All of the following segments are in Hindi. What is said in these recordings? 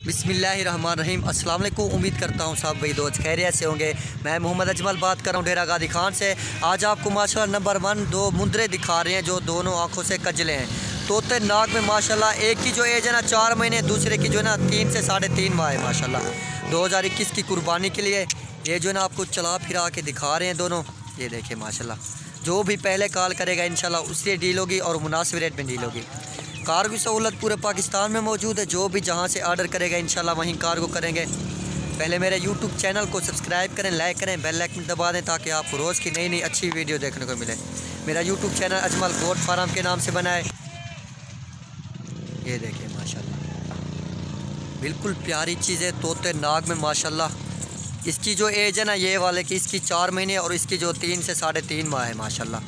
बिसमीम अस्सलाम वालेकुम उम्मीद करता हूँ सब भाई दोस्त खैरियत से होंगे। मैं मोहम्मद अजमल बात कर रहा हूँ डेरा गादी खान से। आज आपको माशा नंबर वन दो मुंदरे दिखा रहे हैं जो दोनों आँखों से कजले हैं। तोते नाक में माशाल्लाह एक की जो एज है ना चार महीने, दूसरे की जो है ना तीन से साढ़े तीन माह है माशाल्लाह। 2021 की कुर्बानी के लिए ये जो है ना आपको चला फिरा के दिखा रहे हैं दोनों। ये देखिए माशाल्लाह। जो भी पहले कॉल करेगा इंशाल्लाह उससे डील होगी और मुनासिब रेट में डील होगी। कार्गो सहूलत पूरे पाकिस्तान में मौजूद है। जो भी जहाँ से ऑर्डर करेगा, इंशाल्लाह वहीं कार्गो करेंगे। पहले मेरे यूट्यूब चैनल को सब्सक्राइब करें लाइक करें बेल आइकन दबा दें ताकि आपको रोज़ की नई नई अच्छी वीडियो देखने को मिले। मेरा YouTube channel Ajmal goat farm के नाम से बनाए ये देखिए, माशाल्लाह। बिल्कुल प्यारी चीज़ है तोते नाग में, माशाल्लाह। इसकी जो एज है ना, ये वाले की, इसकी चार महीने और इसकी जो तीन से साढ़े तीन माह है, माशाल्लाह।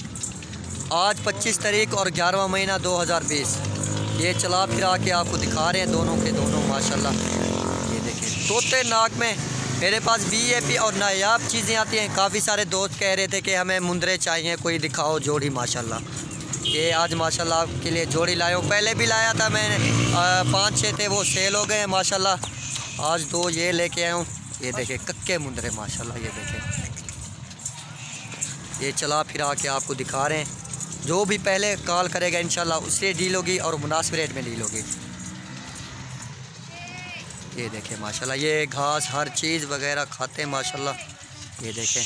आज 25 तारीख और ग्यारहवा महीना 2020 ये चला फिरा के आपको दिखा रहे हैं दोनों के दोनों, माशाल्लाह। ये देखिए तोते नाक में मेरे पास वी और नायाब चीज़ें आती हैं। काफ़ी सारे दोस्त कह रहे थे कि हमें मुंदरे चाहिए, कोई दिखाओ जोड़ी, माशाल्लाह। ये आज माशाल्लाह के लिए जोड़ी लाया हूँ। पहले भी लाया था मैंने पाँच छः थे, वो सेल हो गए हैं, माशाल्लाह। आज दो ये लेके आया हूँ। ये देखे, कक्के मुंदरे, माशाल्लाह, ये देखे। ये चला फिरा के आपको दिखा रहे हैं। जो भी पहले कॉल करेगा, इंशाल्लाह उससे डील होगी और मुनासिब रेट में डील होगी। ये देखें माशाल्लाह, ये घास, हर चीज़ वगैरह खाते हैं, माशाल्लाह। ये देखें।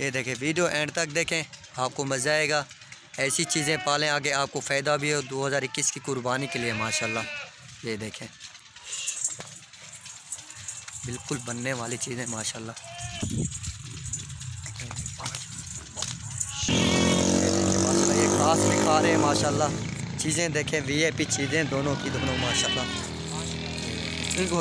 ये देखें, वीडियो एंड तक देखें, आपको मज़ा आएगा। ऐसी चीज़ें पालें, आगे आपको फ़ायदा भी हो 2021 की कुर्बानी के लिए, माशाल्लाह। ये देखें। बिल्कुल बनने वाली चीज़ें, माशाल्लाह। घास भी खा रहे हैं, माशाल्लाह। चीज़ें देखें वीआईपी चीज़ें, दोनों की, दोनों, माशाल्लाह। इनको